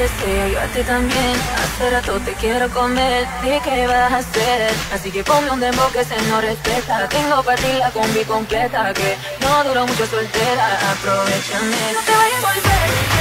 deseas, yo a ti también. Hace rato te quiero comer, ¿y qué vas a hacer? Así que ponme un demo que se no respeta. Tengo para ti la combi completa, que no duró mucho soltera. Aprovechame. No te vayas a volver,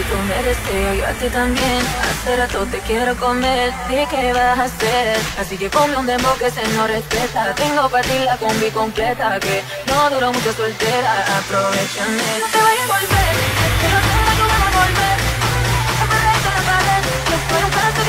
Si tú me deseas, yo a ti también. Hace rato te quiero comer. ¿Y qué vas a hacer? Así que ponme un demo que se no respeta. Tengo para ti la combi completa Que no duró mucho soltera. Aprovechame. No te vayas a volver. Que tú vas a volver. Hasta recto la pared soy